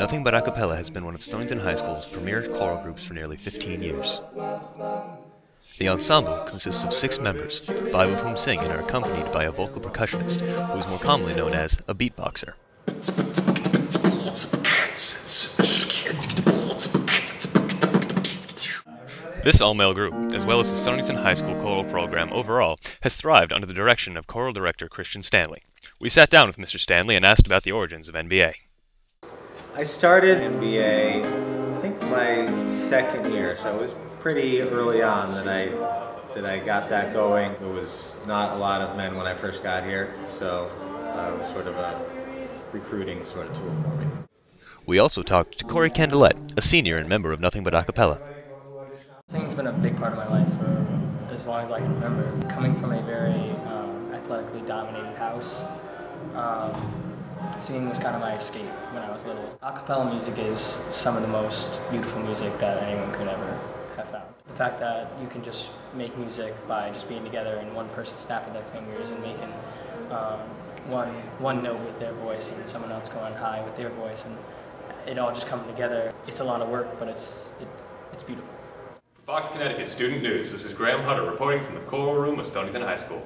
Nothing But Acapella has been one of Stonington High School's premier choral groups for nearly 15 years. The ensemble consists of six members, five of whom sing and are accompanied by a vocal percussionist, who is more commonly known as a beatboxer. This all-male group, as well as the Stonington High School choral program overall, has thrived under the direction of choral director Christian Stanley. We sat down with Mr. Stanley and asked about the origins of NBA. I started NBA, I think my second year, so it was pretty early on that I that I got that going. There was not a lot of men when I first got here, so uh, it was sort of a recruiting sort of tool for me. We also talked to Corey Candelette, a senior and member of Nothing But Acapella. Been a big part of my life for as long as I can remember. Coming from a very um, athletically dominated house, um, singing was kind of my escape when I was little. Acapella music is some of the most beautiful music that anyone could ever have found. The fact that you can just make music by just being together and one person snapping their fingers and making um, one one note with their voice and someone else going high with their voice and it all just coming together. It's a lot of work, but it's it, it's beautiful. Fox Connecticut Student News, this is Graham Hutter reporting from the choral room of Stonington High School.